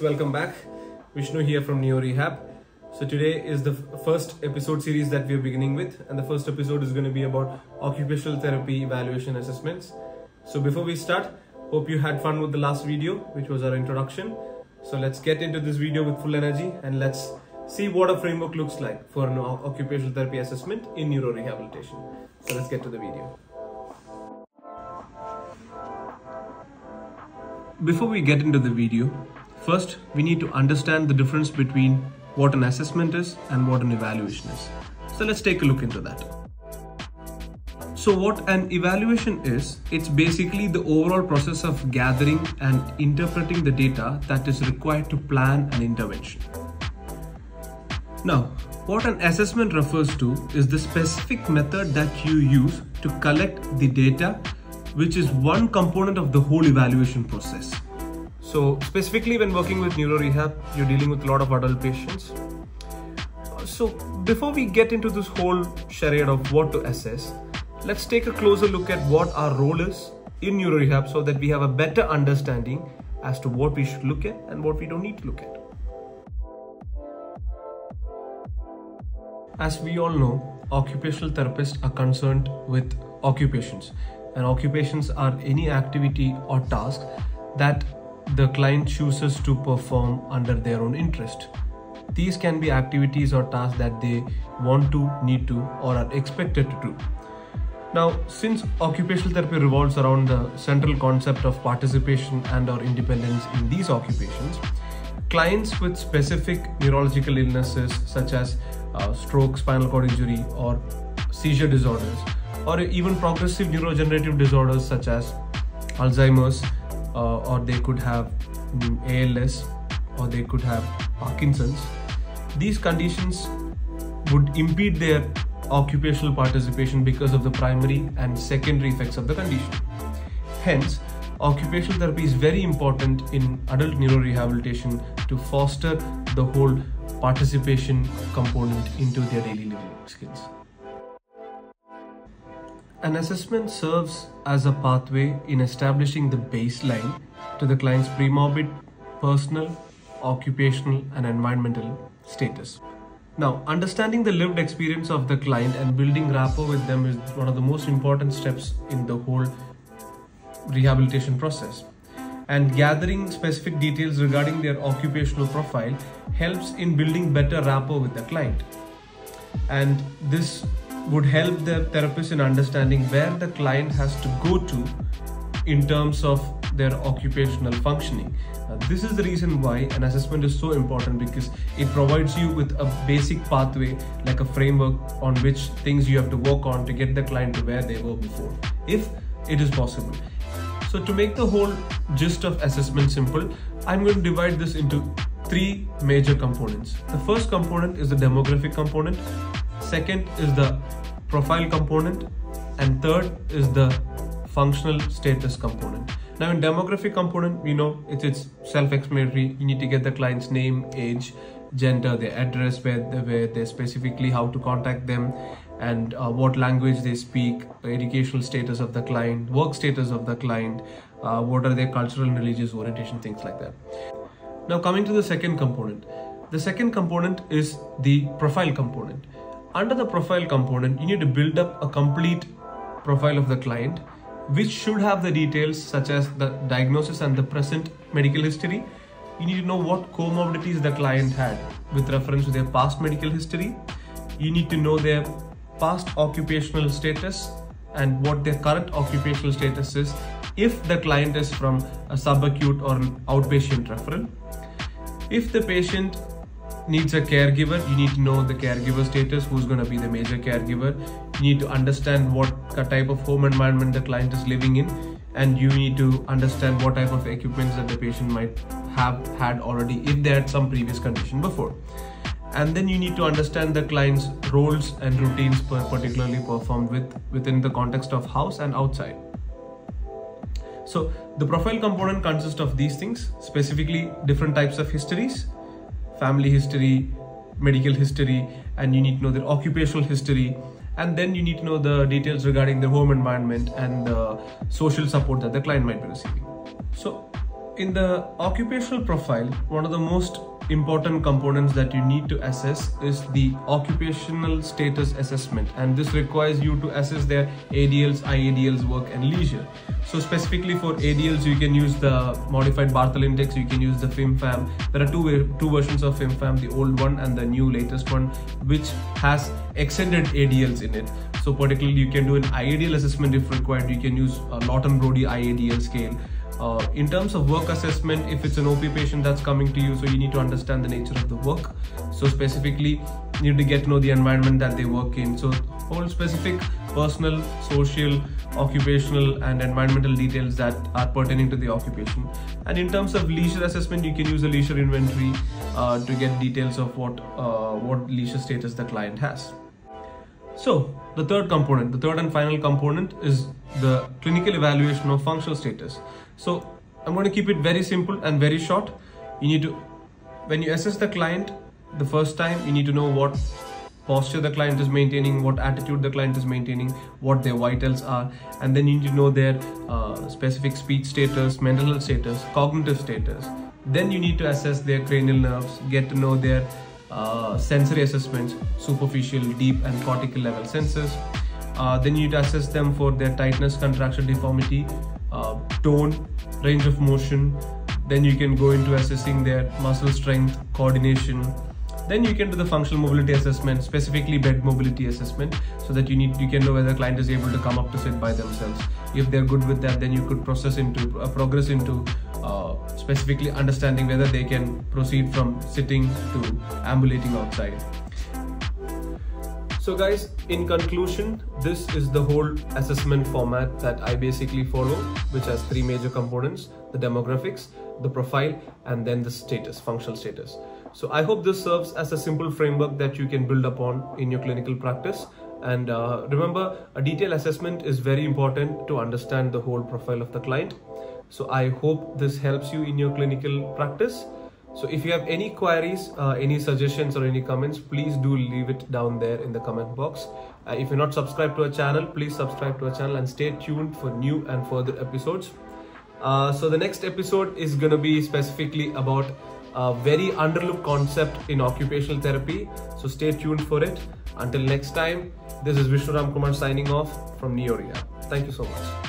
welcome back. Vishnu here from Neo Rehab. So today is the first episode series that we're beginning with, and the first episode is going to be about occupational therapy evaluation assessments. So before we start, hope you had fun with the last video, which was our introduction. So let's get into this video with full energy and let's see what a framework looks like for an occupational therapy assessment in neuro rehabilitation. So let's get to the video. Before we get into the video, first we need to understand the difference between what an assessment is and what an evaluation is. So let's take a look into that. So what an evaluation is, it's basically the overall process of gathering and interpreting the data that is required to plan an intervention. Now, what an assessment refers to is the specific method that you use to collect the data which is one component of the whole evaluation process. So, specifically when working with neuro rehab, you're dealing with a lot of adult patients. So, before we get into this whole charade of what to assess, let's take a closer look at what our role is in neuro rehab so that we have a better understanding as to what we should look at and what we don't need to look at. As we all know, occupational therapists are concerned with occupations, and occupations are any activity or task that the client chooses to perform under their own interest. These can be activities or tasks that they want to, need to, or are expected to do. Now, since occupational therapy revolves around the central concept of participation and or independence in these occupations, clients with specific neurological illnesses such as uh, stroke, spinal cord injury, or seizure disorders, or even progressive neurodegenerative disorders such as Alzheimer's, uh, or they could have mm, ALS, or they could have Parkinson's. These conditions would impede their occupational participation because of the primary and secondary effects of the condition. Hence, occupational therapy is very important in adult neurorehabilitation to foster the whole participation component into their daily living skills. An assessment serves as a pathway in establishing the baseline to the client's pre-morbid, personal, occupational, and environmental status. Now, understanding the lived experience of the client and building rapport with them is one of the most important steps in the whole rehabilitation process. And gathering specific details regarding their occupational profile helps in building better rapport with the client. And this would help the therapist in understanding where the client has to go to in terms of their occupational functioning. Uh, this is the reason why an assessment is so important because it provides you with a basic pathway, like a framework on which things you have to work on to get the client to where they were before, if it is possible. So, to make the whole gist of assessment simple, I'm going to divide this into three major components. The first component is the demographic component, second is the profile component, and third is the functional status component. Now, in demographic component, we know it's, it's self-explanatory. You need to get the client's name, age, gender, their address, where they, where they specifically how to contact them, and uh, what language they speak, educational status of the client, work status of the client, uh, what are their cultural and religious orientation, things like that. Now, coming to the second component, the second component is the profile component. Under the profile component, you need to build up a complete profile of the client which should have the details such as the diagnosis and the present medical history. You need to know what comorbidities the client had with reference to their past medical history. You need to know their past occupational status and what their current occupational status is if the client is from a subacute or an outpatient referral. If the patient needs a caregiver, you need to know the caregiver status, who's going to be the major caregiver. You need to understand what type of home environment the client is living in, and you need to understand what type of equipments that the patient might have had already if they had some previous condition before. And then you need to understand the client's roles and routines per particularly performed with within the context of house and outside. So the profile component consists of these things, specifically different types of histories, family history, medical history, and you need to know their occupational history. And then you need to know the details regarding their home environment and the social support that the client might be receiving. So in the occupational profile, one of the most important components that you need to assess is the occupational status assessment and this requires you to assess their ADLs, IADLs, work and leisure. So specifically for ADLs you can use the modified Barthel index, you can use the FIMFAM. There are two, two versions of FIMFAM, the old one and the new latest one which has extended ADLs in it. So particularly you can do an IADL assessment if required, you can use a Lawton Brody IADL scale uh, in terms of work assessment, if it's an OP patient that's coming to you, so you need to understand the nature of the work. So specifically, you need to get to know the environment that they work in. So whole specific personal, social, occupational and environmental details that are pertaining to the occupation. And in terms of leisure assessment, you can use a leisure inventory uh, to get details of what, uh, what leisure status the client has. So the third component, the third and final component is the clinical evaluation of functional status. So I'm going to keep it very simple and very short. You need to, when you assess the client the first time, you need to know what posture the client is maintaining, what attitude the client is maintaining, what their vitals are, and then you need to know their uh, specific speech status, mental health status, cognitive status. Then you need to assess their cranial nerves, get to know their uh, sensory assessments, superficial, deep, and cortical level senses. Uh, then you need to assess them for their tightness, contraction, deformity, uh, tone, range of motion. Then you can go into assessing their muscle strength, coordination. Then you can do the functional mobility assessment, specifically bed mobility assessment, so that you need you can know whether the client is able to come up to sit by themselves. If they're good with that, then you could process into uh, progress into uh, specifically understanding whether they can proceed from sitting to ambulating outside. So guys, in conclusion, this is the whole assessment format that I basically follow, which has three major components, the demographics, the profile, and then the status, functional status. So I hope this serves as a simple framework that you can build upon in your clinical practice. And uh, remember, a detailed assessment is very important to understand the whole profile of the client. So I hope this helps you in your clinical practice. So if you have any queries, uh, any suggestions or any comments, please do leave it down there in the comment box. Uh, if you're not subscribed to our channel, please subscribe to our channel and stay tuned for new and further episodes. Uh, so the next episode is going to be specifically about a very underlooked concept in occupational therapy. So stay tuned for it. Until next time, this is Vishnu Ramkumar signing off from Neo Rehab. Thank you so much.